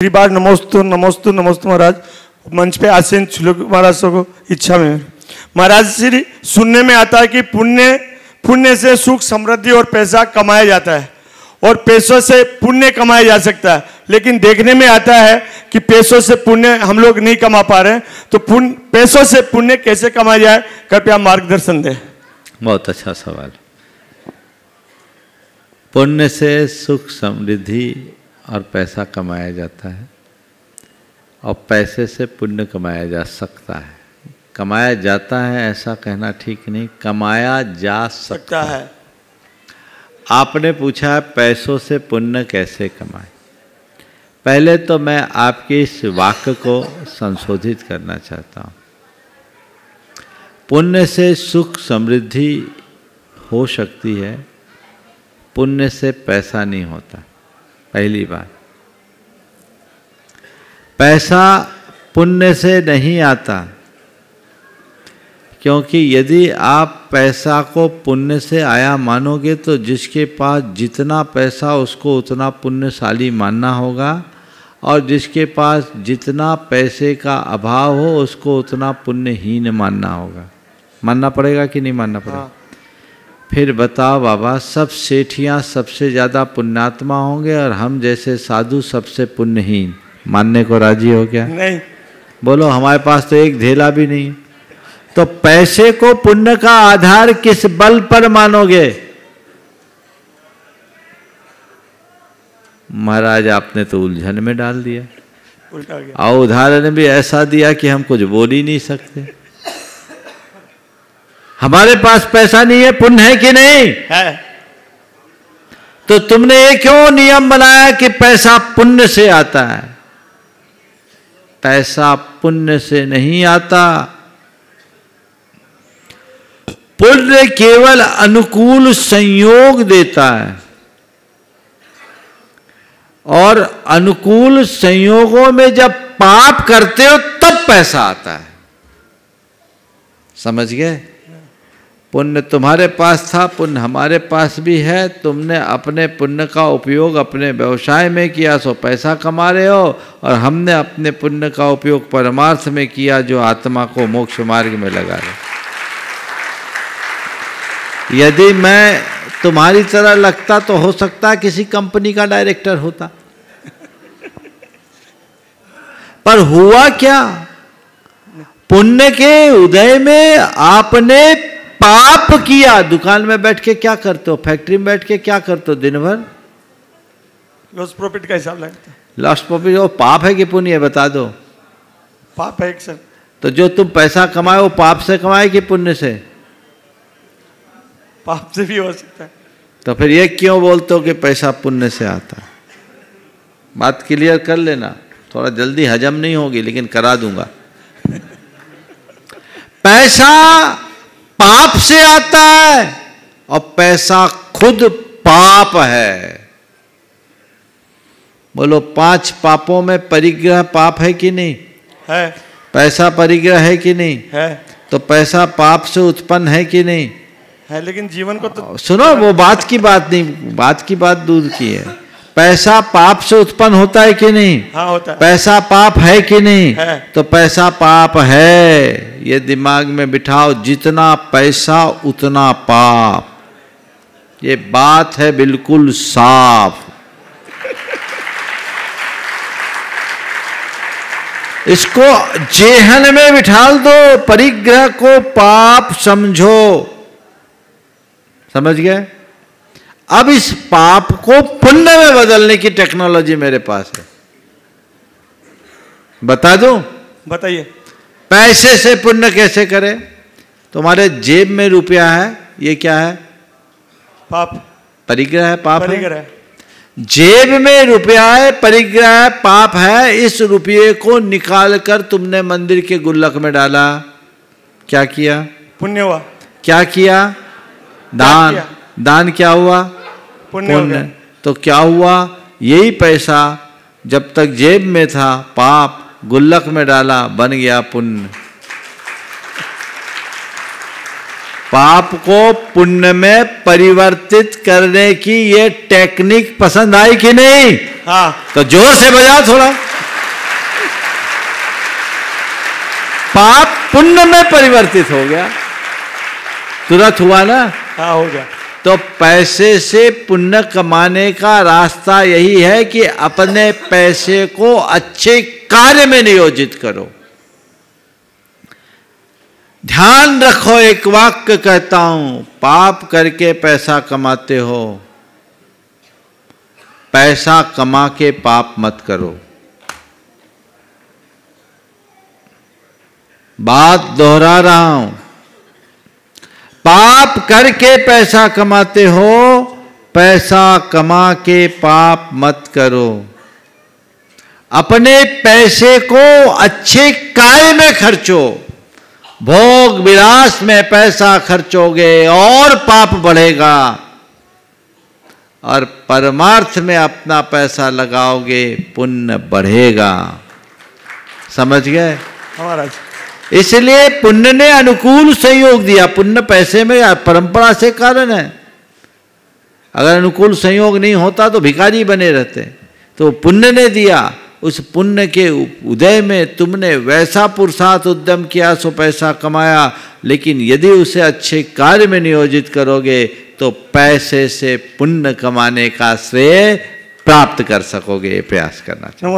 दूसरी बार नमोस्तु नमोस्तु नमोस्तु महाराज। मंच पे आसीन श्लोक महाराज को इच्छा में। महाराज श्री सुनने में आता है कि पुण्य पुण्य से सुख, समृद्धि और पैसा कमाया जाता है। और पैसों से पुण्य कमाया जा सकता है। लेकिन देखने में आता है कि पैसों से पुण्य हम लोग नहीं कमा पा रहे तो पुण्य, पैसों से पुण्य कैसे कमाया जाए? कृपया मार्गदर्शन दें। बहुत अच्छा सवाल। पुण्य से सुख, समृद्धि और पैसा कमाया जाता है और पैसे से पुण्य कमाया जा सकता है। कमाया जाता है ऐसा कहना ठीक नहीं, कमाया जा सकता है। आपने पूछा है पैसों से पुण्य कैसे कमाए। पहले तो मैं आपके इस वाक्य को संशोधित करना चाहता हूँ। पुण्य से सुख समृद्धि हो सकती है, पुण्य से पैसा नहीं होता। पहली बात। पैसा पुण्य से नहीं आता, क्योंकि यदि आप पैसा को पुण्य से आया मानोगे तो जिसके पास जितना पैसा, उसको उतना पुण्यशाली मानना होगा, और जिसके पास जितना पैसे का अभाव हो, उसको उतना पुण्यहीन मानना होगा। मानना पड़ेगा कि नहीं मानना पड़ेगा? हाँ। फिर बताओ बाबा सब सेठियाँ सबसे ज़्यादा पुण्यात्मा होंगे और हम जैसे साधु सबसे पुण्यहीन। मानने को राज़ी हो क्या नहीं। बोलो हमारे पास तो एक धेला भी नहीं। तो पैसे को पुण्य का आधार किस बल पर मानोगे? महाराज आपने तो उलझन में डाल दिया। उल्टा गया। और उदाहरण भी ऐसा दिया कि हम कुछ बोल ही नहीं सकते। हमारे पास पैसा नहीं है पुण्य है कि नहीं? है। तो तुमने ये क्यों नियम बनाया कि पैसा पुण्य से आता है? पैसा पुण्य से नहीं आता। पुण्य केवल अनुकूल संयोग देता है। और अनुकूल संयोगों में जब पाप करते हो तब पैसा आता है। समझ गए? पुण्य तुम्हारे पास था, पुण्य हमारे पास भी है। तुमने अपने पुण्य का उपयोग अपने व्यवसाय में किया, सो पैसा कमा रहे हो। और हमने अपने पुण्य का उपयोग परमार्थ में किया, जो आत्मा को मोक्ष मार्ग में लगा रहे। यदि मैं तुम्हारी तरह लगता तो हो सकता किसी कंपनी का डायरेक्टर होता। पर हुआ क्या? पुण्य के उदय में आपने पाप किया दुकान में बैठ के क्या करते हो? फैक्ट्री में बैठ के क्या करते हो दिन भर लॉस प्रॉफिट का हिसाब लगता है। लॉस्ट प्रॉफिट वो पाप है कि पुण्य है बता दो। पाप है एक सर। तो जो तुम पैसा कमाए वो पाप से कमाए कि पुण्य से? पाप से भी हो सकता है। तो फिर ये क्यों बोलते हो कि पैसा पुण्य से आता है? बात क्लियर कर लेना। थोड़ा जल्दी हजम नहीं होगी लेकिन करा दूँगा। पैसा पाप से आता है और पैसा खुद पाप है। बोलो पाँच पापों में परिग्रह पाप है कि नहीं? है। पैसा परिग्रह है कि नहीं? है। तो पैसा पाप से उत्पन्न है कि नहीं? है लेकिन जीवन को तो सुनो वो बात की बात नहीं बात की बात दूर की है। पैसा पाप से उत्पन्न होता है कि नहीं? हाँ होता है। पैसा पाप है कि नहीं? है। तो पैसा पाप है। ये दिमाग में बिठाओ जितना पैसा उतना पाप। ये बात है बिल्कुल साफ़। इसको जेहन में बिठाल दो परिग्रह को पाप समझो। समझ गए? अब इस पाप को पुण्य में बदलने की टेक्नोलॉजी मेरे पास है। बता दो? बताइए। पैसे से पुण्य कैसे करें? तुम्हारे जेब में रुपया है ये क्या है? पाप। परिग्रह है पाप है? परिग्रह। जेब में रुपया है परिग्रह है पाप है इस रुपये को निकाल कर तुमने मंदिर के गुल्लक में डाला। क्या किया? पुण्य हुआ। क्या किया? दान किया। दान क्या हुआ? पुण्य तो क्या हुआ? यही पैसा जब तक जेब में था पाप गुल्लक में डाला बन गया पुण्य। पाप को पुण्य में परिवर्तित करने की ये टेक्निक पसंद आई कि नहीं? हाँ। तो ज़ोर से बजा थोड़ा। पाप पुण्य में परिवर्तित हो गया। तुरंत हुआ ना? हाँ हो गया। तो पैसे से पुण्य कमाने का रास्ता यही है कि अपने पैसे को अच्छे कार्य में नियोजित करो। ध्यान रखो, एक वाक्य कहता हूँ, पाप करके पैसा कमाते हो, पैसा कमा के पाप मत करो। बात दोहरा रहा हूँ। पाप करके पैसा कमाते हो, पैसा कमा के पाप मत करो। अपने पैसे को अच्छे कार्य में खर्चो? भोग विलास में पैसा खर्चोगे और पाप बढ़ेगा। और परमार्थ में अपना पैसा लगाओगे, पुण्य बढ़ेगा। समझ गए? हाँ इसलिए पुण्य ने अनुकूल संयोग दिया। पुण्य पैसे में परंपरा से कारण है। अगर अनुकूल संयोग नहीं होता तो भिखारी बने रहते। तो पुण्य ने दिया। उस पुण्य के उदय में तुमने वैसा पुरुषार्थ उद्यम किया, सो पैसा कमाया। लेकिन यदि उसे अच्छे कार्य में नियोजित करोगे तो पैसे से पुण्य कमाने का श्रेय प्राप्त कर सकोगे। प्रयास करना चाहिए।